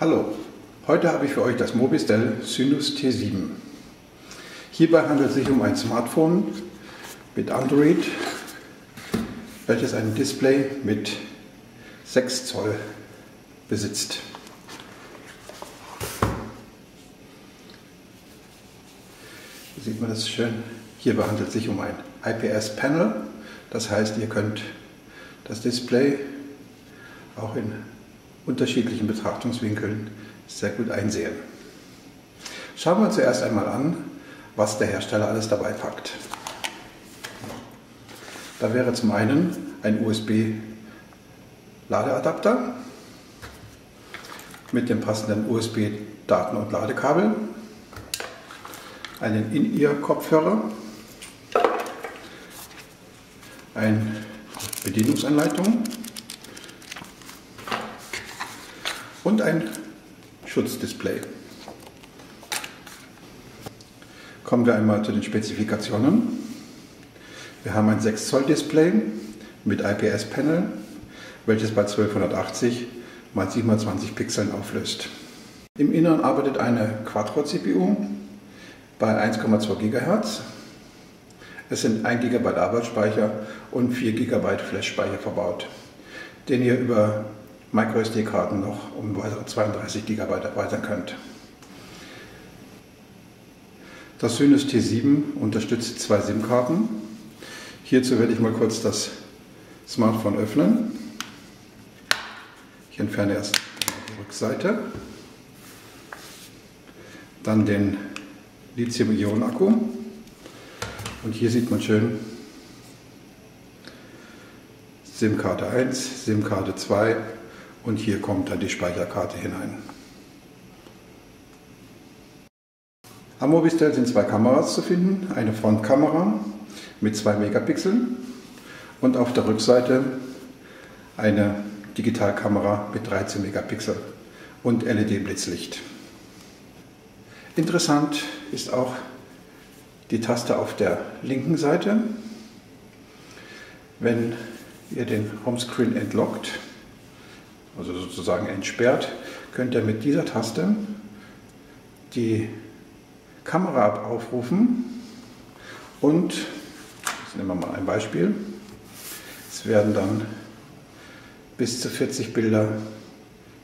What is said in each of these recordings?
Hallo, heute habe ich für euch das Mobistel Synus T7. Hierbei handelt es sich um ein Smartphone mit Android, welches ein Display mit 6 Zoll besitzt. Hier sieht man das schön. Hierbei handelt es sich um ein IPS-Panel, das heißt, ihr könnt das Display auch in unterschiedlichen Betrachtungswinkeln sehr gut einsehen. Schauen wir zuerst einmal an, was der Hersteller alles dabei packt. Da wäre zum einen ein USB-Ladeadapter mit dem passenden USB-Daten- und Ladekabel, einen In-Ear-Kopfhörer, eine Bedienungsanleitung und ein Schutzdisplay. Kommen wir einmal zu den Spezifikationen. Wir haben ein 6 Zoll Display mit IPS-Panel, welches bei 1280 x 27 Pixeln auflöst. Im Inneren arbeitet eine Quattro-CPU bei 1,2 GHz. Es sind 1 GB Arbeitsspeicher und 4 GB Flash-Speicher verbaut, den ihr über MicroSD-Karten noch um weitere 32 GB erweitern könnt. Das Synus T7 unterstützt zwei SIM-Karten. Hierzu werde ich mal kurz das Smartphone öffnen. Ich entferne erst die Rückseite. Dann den Lithium-Ionen-Akku. Und hier sieht man schön SIM-Karte 1, SIM-Karte 2 und hier kommt dann die Speicherkarte hinein. Am Mobistel sind zwei Kameras zu finden, eine Frontkamera mit 2 Megapixeln und auf der Rückseite eine Digitalkamera mit 13 Megapixel und LED-Blitzlicht. Interessant ist auch die Taste auf der linken Seite. Wenn ihr den Homescreen entlockt, also sozusagen entsperrt, könnt ihr mit dieser Taste die Kamera aufrufen und, jetzt nehmen wir mal ein Beispiel, es werden dann bis zu 40 Bilder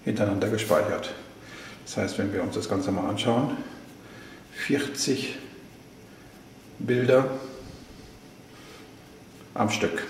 hintereinander gespeichert. Das heißt, wenn wir uns das Ganze mal anschauen, 40 Bilder am Stück.